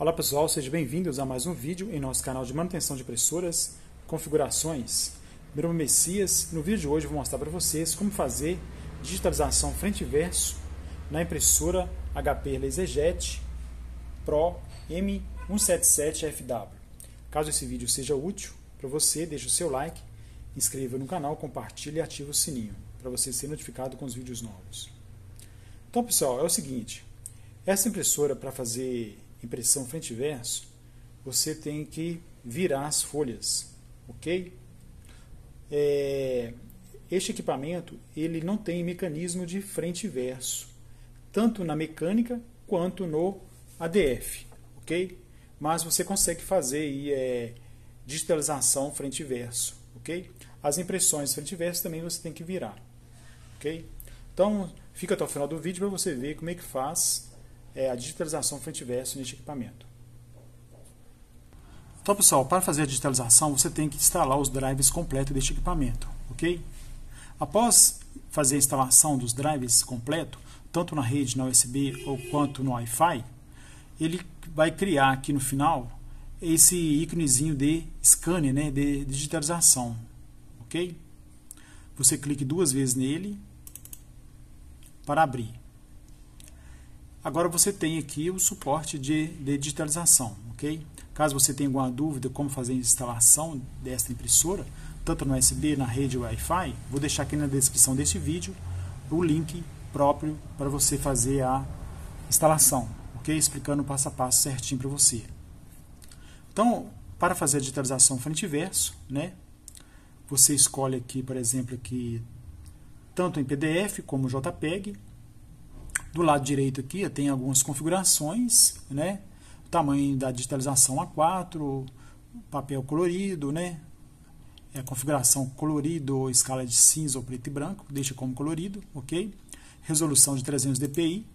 Olá pessoal, sejam bem-vindos a mais um vídeo em nosso canal de manutenção de impressoras, configurações. Meu nome é Messias, no vídeo de hoje vou mostrar para vocês como fazer digitalização frente e verso na impressora HP LaserJet Pro M177FW. Caso esse vídeo seja útil para você, deixe o seu like, inscreva no canal, compartilhe e ative o sininho para você ser notificado com os vídeos novos. Então pessoal, é o seguinte, essa impressora para fazer impressão frente e verso, você tem que virar as folhas, ok? É, este equipamento ele não tem mecanismo de frente e verso, tanto na mecânica quanto no ADF, ok? Mas você consegue fazer aí, é, digitalização frente e verso, ok? As impressões frente e verso também você tem que virar, ok? Então fica até o final do vídeo para você ver como é que faz é, a digitalização frente e verso neste equipamento. Então, pessoal, para fazer a digitalização, você tem que instalar os drivers completos deste equipamento, ok? Após fazer a instalação dos drivers completo, tanto na rede, na USB ou quanto no Wi-Fi, ele vai criar aqui no final esse íconezinho de scanner, né, de digitalização, ok? Você clique duas vezes nele para abrir. Agora você tem aqui o suporte de, de digitalização, ok? Caso você tenha alguma dúvida como fazer a instalação desta impressora, tanto no USB, na rede Wi-Fi, vou deixar aqui na descrição deste vídeo o link próprio para você fazer a instalação, ok? Explicando passo a passo certinho para você. Então, para fazer a digitalização frente e verso, né? Você escolhe aqui, por exemplo, aqui tanto em PDF como JPEG, do lado direito aqui tem algumas configurações, né? tamanho da digitalização A4, papel colorido, né? É, configuração colorido, escala de cinza ou preto e branco, deixa como colorido, ok? Resolução de 300 dpi,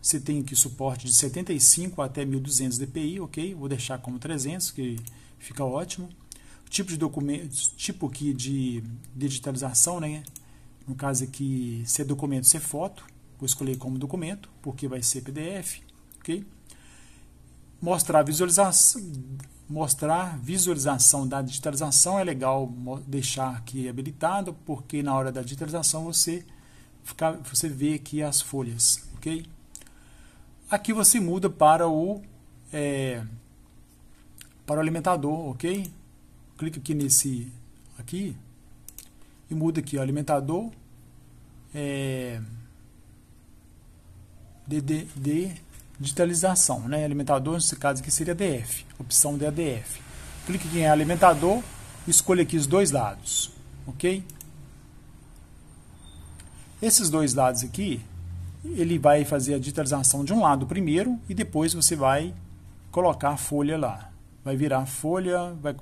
você tem aqui suporte de 75 até 1200 dpi, ok? Vou deixar como 300, que fica ótimo. Tipo de documento, tipo aqui de digitalização, né? No caso aqui, se é documento, se é foto, Vou escolher como documento, porque vai ser PDF. ok? Mostrar visualização, mostrar visualização da digitalização é legal deixar aqui habilitado, porque na hora da digitalização você, fica, você vê aqui as folhas. ok? Aqui você muda para o, é, para o alimentador, ok? Clica aqui nesse aqui e muda aqui o alimentador. É, de, de, de digitalização, né? alimentador, nesse caso aqui seria DF, opção de ADF. Clique em alimentador, escolha aqui os dois lados, ok? Esses dois lados aqui, ele vai fazer a digitalização de um lado primeiro e depois você vai colocar a folha lá. Vai virar folha, vai,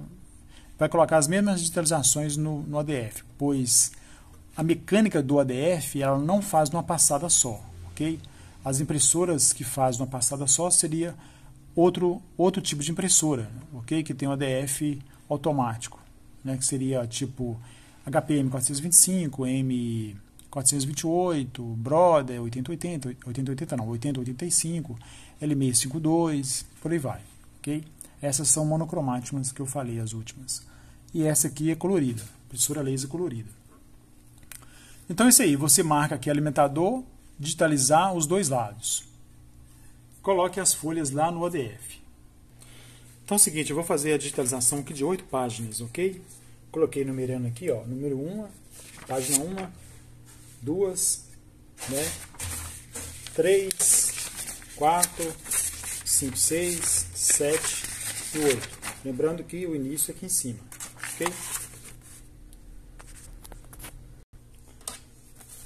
vai colocar as mesmas digitalizações no, no ADF, pois a mecânica do ADF ela não faz numa passada só, ok? As impressoras que fazem uma passada só seria outro, outro tipo de impressora, ok? Que tem um ADF automático, né? que seria tipo HPM 425, M428, Brother 8080, 8080 não, 8085, L652, por aí vai, ok? Essas são monocromáticas que eu falei, as últimas. E essa aqui é colorida, impressora laser colorida. Então é isso aí, você marca aqui alimentador, digitalizar os dois lados. Coloque as folhas lá no ODF. Então é o seguinte, eu vou fazer a digitalização aqui de oito páginas, ok? Coloquei numerando aqui, ó, número 1, página 1, 2, né? 3, 4, 5, 6, 7 e 8. Lembrando que o início é aqui em cima, ok?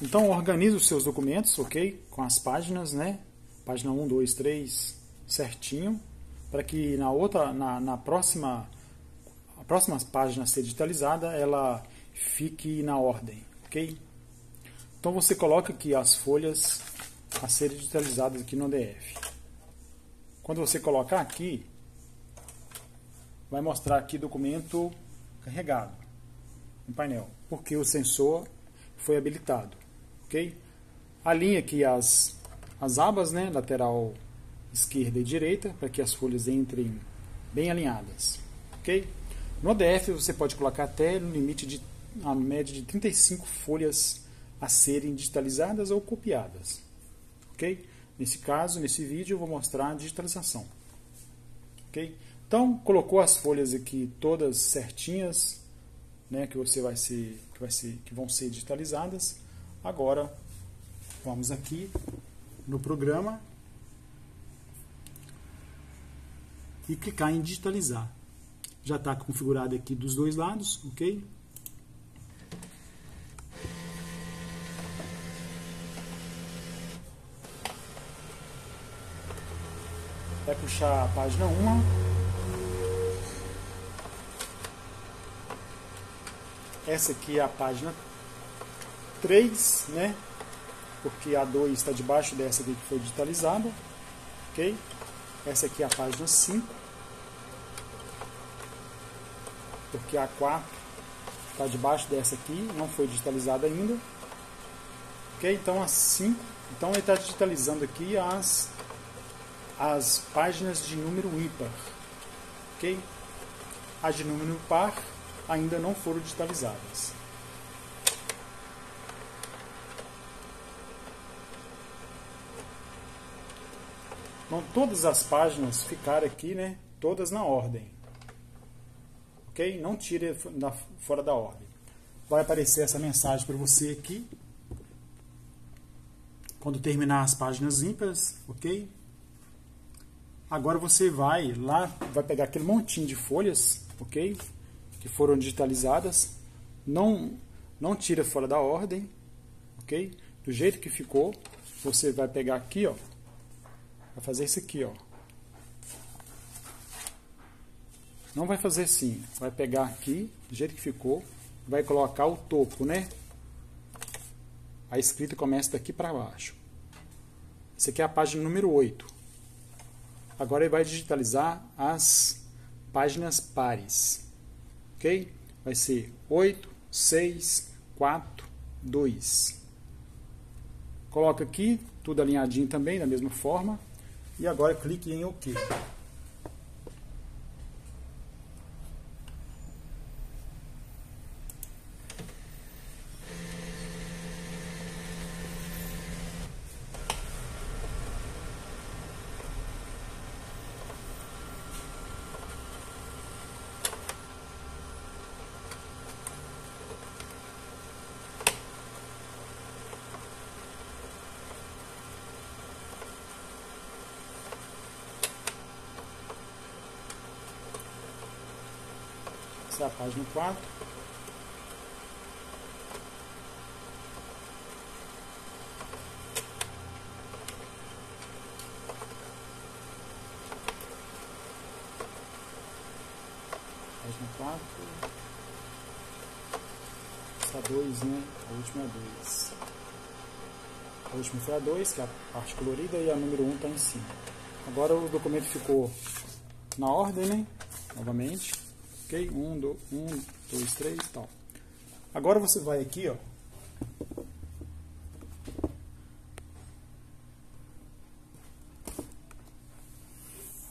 Então organize os seus documentos, ok? Com as páginas, né? Página 1, 2, 3, certinho, para que na outra, na, na próxima, a próxima página a ser digitalizada, ela fique na ordem, ok? Então você coloca aqui as folhas a serem digitalizadas aqui no DF. Quando você colocar aqui, vai mostrar aqui documento carregado no painel, porque o sensor foi habilitado ok? Alinhe aqui as, as abas, né? Lateral esquerda e direita, para que as folhas entrem bem alinhadas. Ok? No ODF você pode colocar até no limite de a média de 35 folhas a serem digitalizadas ou copiadas. Ok? Nesse caso, nesse vídeo, eu vou mostrar a digitalização. Ok? Então, colocou as folhas aqui todas certinhas, né, que você vai ser, que vai ser, que vão ser digitalizadas. Agora, vamos aqui no programa e clicar em digitalizar. Já está configurado aqui dos dois lados, ok? Vai puxar a página 1. Essa aqui é a página 3, né? Porque a 2 está debaixo dessa aqui que foi digitalizada. Ok? Essa aqui é a página 5. Porque a 4 está debaixo dessa aqui, não foi digitalizada ainda. Ok? Então a 5. Então ele está digitalizando aqui as as páginas de número ímpar. Ok? As de número par ainda não foram digitalizadas. Então, todas as páginas ficaram aqui, né? Todas na ordem. Ok? Não tire fora da ordem. Vai aparecer essa mensagem para você aqui. Quando terminar as páginas ímpares, ok? Agora você vai lá, vai pegar aquele montinho de folhas, ok? Que foram digitalizadas. Não, não tira fora da ordem, ok? Do jeito que ficou, você vai pegar aqui, ó. Vai fazer isso aqui, ó. Não vai fazer assim. Vai pegar aqui, do jeito que ficou, vai colocar o topo, né? A escrita começa daqui para baixo. Essa aqui é a página número 8. Agora ele vai digitalizar as páginas pares. Ok? Vai ser 8, 6, 4, 2. Coloca aqui, tudo alinhadinho também, da mesma forma. E agora clique em OK. A página 4. Página 4. Essa 2, né? A última é 2. A última foi a 2, que é a parte colorida, e a número 1 um está em cima. Agora o documento ficou na ordem, né? Novamente. Ok? Um, do, um, dois, três, tal. Agora você vai aqui, ó.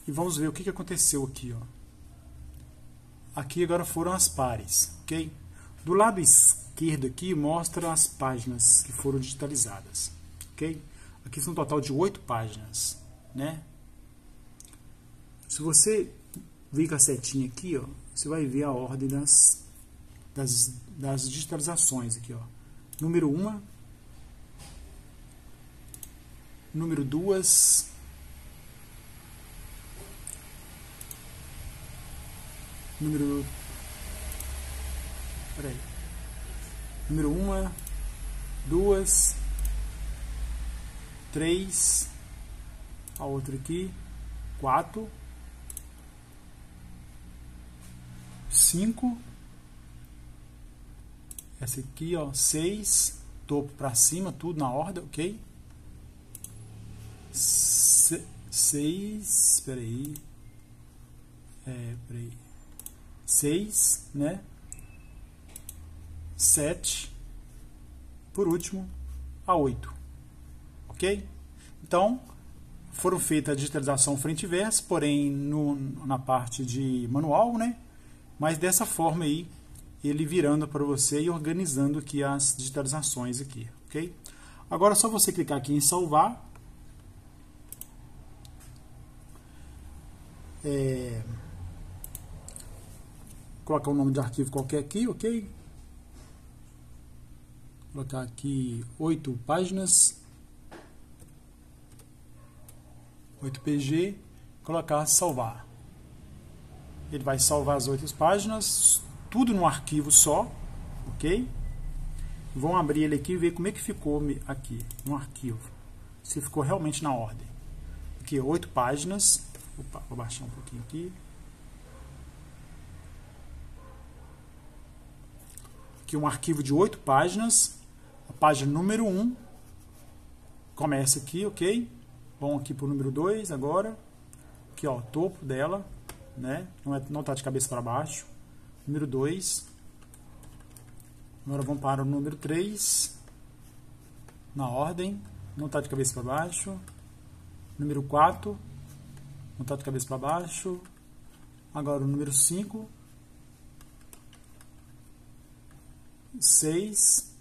E vamos ver o que, que aconteceu aqui, ó. Aqui agora foram as pares, ok? Do lado esquerdo aqui mostra as páginas que foram digitalizadas, ok? Aqui são um total de oito páginas, né? Se você vir com a setinha aqui, ó, você vai ver a ordem das, das, das digitalizações aqui, ó. Número 1, número 2, número peraí, número 1, 2, 3, a outra aqui, 4, 5. Essa aqui, ó, 6. Topo para cima, tudo na ordem, ok? 6. Espera aí. É, peraí. 6, né? 7. Por último, a 8. Ok? Então, foram feitas a digitalização frente e verso, porém no, na parte de manual, né? Mas dessa forma aí, ele virando para você e organizando aqui as digitalizações aqui, ok? Agora é só você clicar aqui em salvar. É, colocar o nome de arquivo qualquer aqui, ok? Colocar aqui oito páginas. 8pg, colocar salvar. Ele vai salvar as oito páginas, tudo num arquivo só, ok? Vamos abrir ele aqui e ver como é que ficou aqui no arquivo. Se ficou realmente na ordem. Aqui, oito páginas. Opa, vou baixar um pouquinho aqui. Aqui um arquivo de oito páginas. A página número 1 um, começa aqui, ok? Vamos aqui para o número 2 agora. Aqui, ó, topo dela, né? Não, é, não tá de cabeça para baixo. Número 2. Agora vamos para o número 3. Na ordem. Não está de cabeça para baixo. Número 4. Não está de cabeça para baixo. Agora o número 5. 6.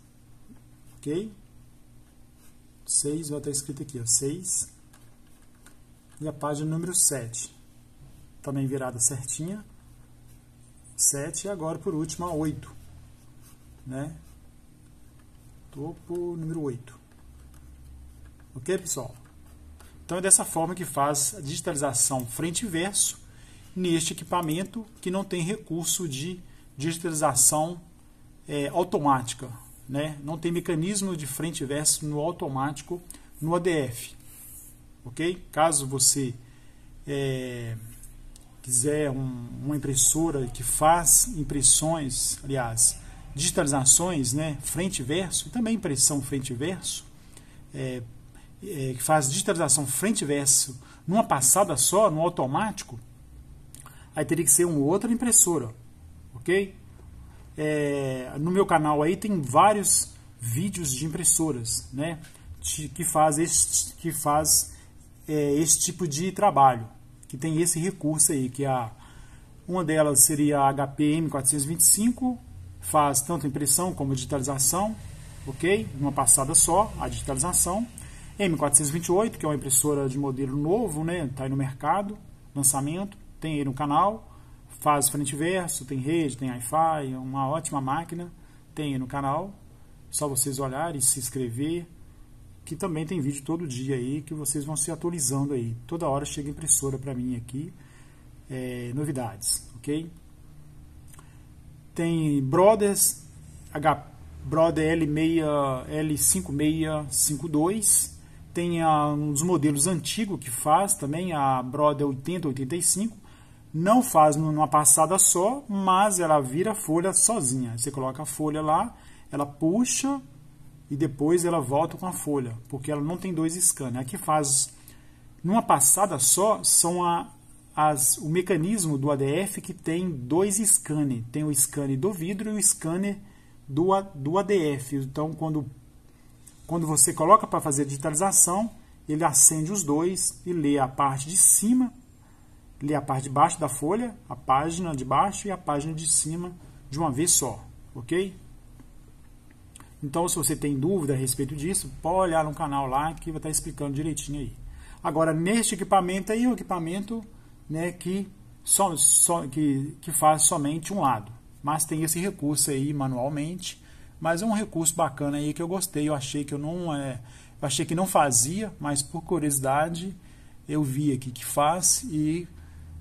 Ok? 6 vai estar escrito aqui, ó. 6 e a página número 7. Também virada certinha. 7 e agora por último a 8. Né? Topo número 8. Ok, pessoal? Então é dessa forma que faz a digitalização frente e verso neste equipamento que não tem recurso de digitalização é, automática. Né? Não tem mecanismo de frente e verso no automático no ADF ok? Caso você é, quiser um, uma impressora que faz impressões, aliás, digitalizações, né, frente e verso, e também impressão frente e verso, é, é, que faz digitalização frente e verso numa passada só, no automático, aí teria que ser uma outra impressora, ok? É, no meu canal aí tem vários vídeos de impressoras, né, que faz, esse, que faz é, esse tipo de trabalho, que tem esse recurso aí, que a uma delas seria a HPM 425, faz tanto impressão como digitalização, ok? Uma passada só, a digitalização. M428, que é uma impressora de modelo novo, né? Está aí no mercado, lançamento, tem aí no canal, faz frente e verso, tem rede, tem Wi-Fi, uma ótima máquina, tem aí no canal. Só vocês olharem, se inscrever, que também tem vídeo todo dia aí, que vocês vão se atualizando aí. Toda hora chega impressora para mim aqui, é, novidades, ok? Tem Brothers, H, Brother L6, L5652, tem a, uns modelos antigos que faz também, a Brother 8085, não faz numa passada só, mas ela vira folha sozinha. Você coloca a folha lá, ela puxa e depois ela volta com a folha, porque ela não tem dois scanners. Aqui faz, numa passada só, são a, as, o mecanismo do ADF que tem dois scanners. Tem o scanner do vidro e o scanner do, do ADF. Então, quando, quando você coloca para fazer a digitalização, ele acende os dois e lê a parte de cima, lê a parte de baixo da folha, a página de baixo e a página de cima de uma vez só, ok? Então, se você tem dúvida a respeito disso, pode olhar no canal lá que vai estar explicando direitinho aí. Agora, neste equipamento aí, é um equipamento né, que, só, só, que, que faz somente um lado. Mas tem esse recurso aí manualmente. Mas é um recurso bacana aí que eu gostei. Eu achei que eu não, é, eu achei que não fazia, mas por curiosidade eu vi aqui que faz e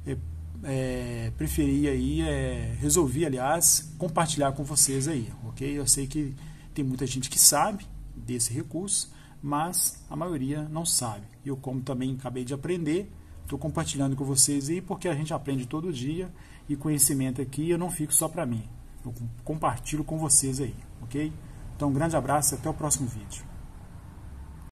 é, é, preferi aí, é, resolvi aliás, compartilhar com vocês aí, ok? Eu sei que tem muita gente que sabe desse recurso, mas a maioria não sabe. Eu, como também acabei de aprender, estou compartilhando com vocês aí, porque a gente aprende todo dia e conhecimento aqui eu não fico só para mim. Eu compartilho com vocês aí, ok? Então, um grande abraço e até o próximo vídeo.